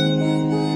あ。